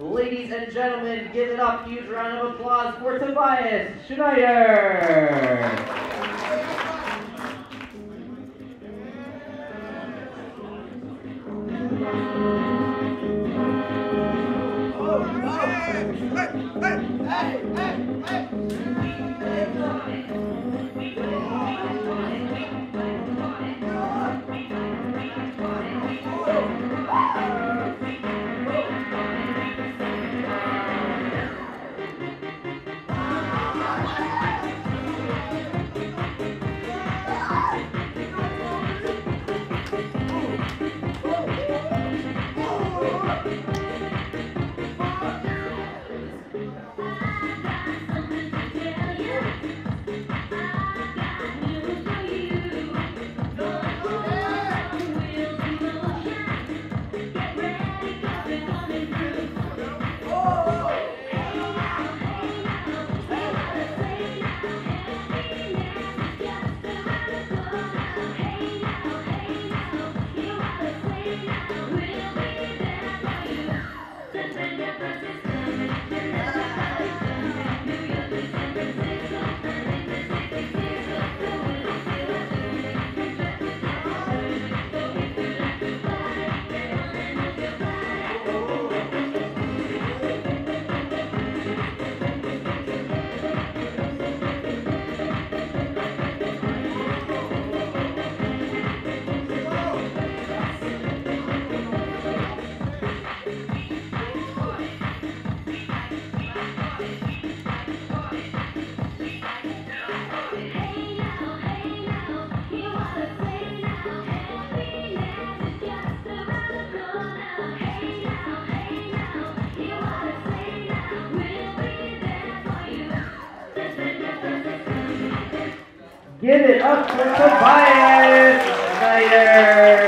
Ladies and gentlemen, give it up, huge round of applause for Tobias Schneider. Give it up for Tobias Schneider.